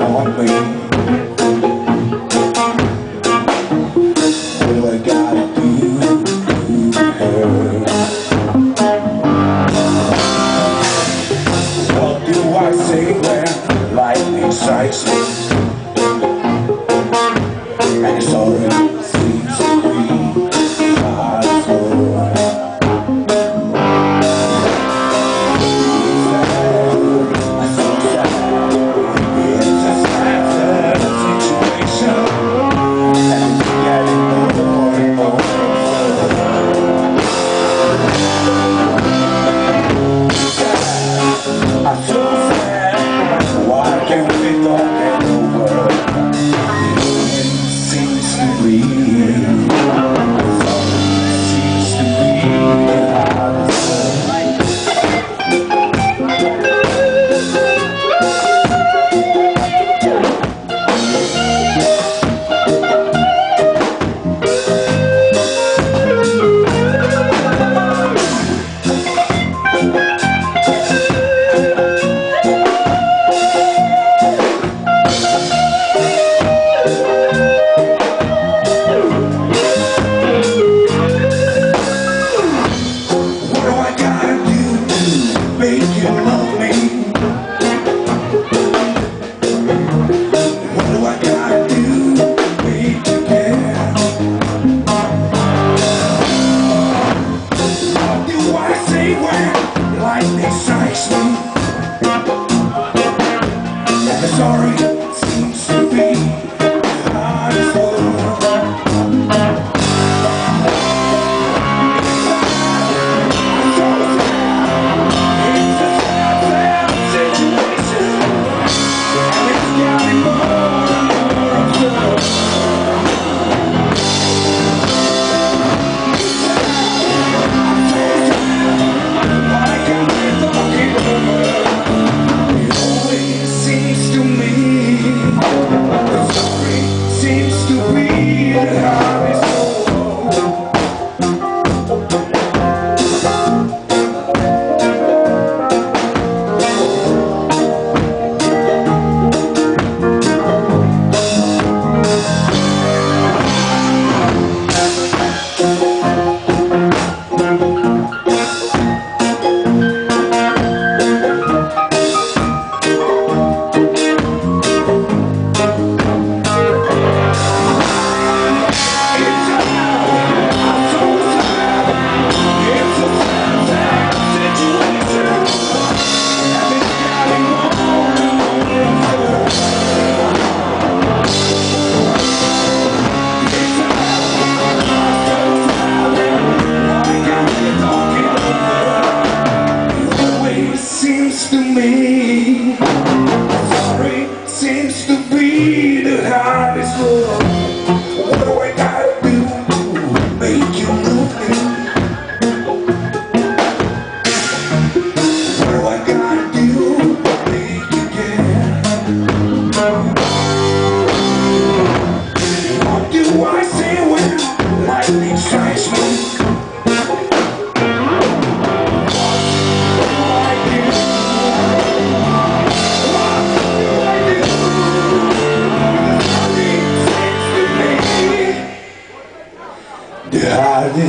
make you seems be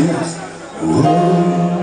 Oh.